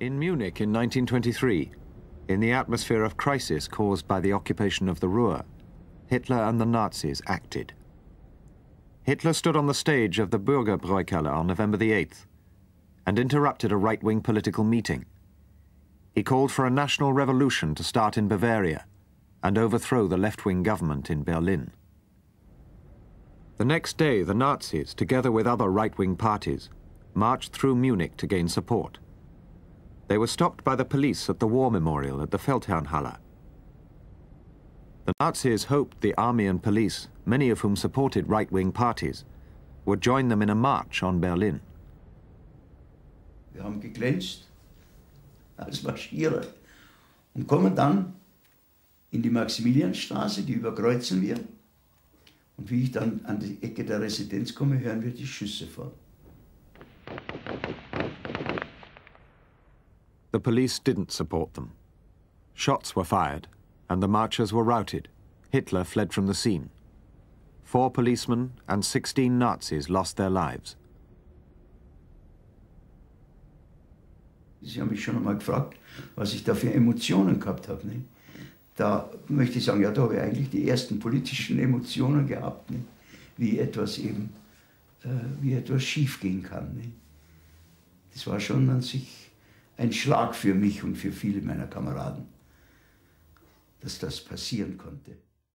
In Munich in 1923, in the atmosphere of crisis caused by the occupation of the Ruhr, Hitler and the Nazis acted. Hitler stood on the stage of the Bürgerbräukeller on November the 8th and interrupted a right-wing political meeting. He called for a national revolution to start in Bavaria and overthrow the left-wing government in Berlin. The next day, the Nazis, together with other right-wing parties, marched through Munich to gain support. They were stopped by the police at the war memorial at the Feldherrnhalle. The Nazis hoped the army and police, many of whom supported right-wing parties, would join them in a march on Berlin. Wir haben geglänzt als Marschierer und kommen dann in die Maximilianstraße, die überkreuzen wir. Und wie ich dann an die Ecke der Residenz komme, hören wir die Schüsse fallen. The police didn't support them. Shots were fired, and the marchers were routed. Hitler fled from the scene. Four policemen and 16 Nazis lost their lives. Sie haben mich schon einmal gefragt, was ich da für Emotionen gehabt habe. Ne? Da möchte ich sagen, ja, da habe ich eigentlich die ersten politischen Emotionen gehabt, ne? wie etwas eben, äh, wie etwas kann. Ne? Das war schon an sich ein Schlag für mich und für viele meiner Kameraden, dass das passieren konnte.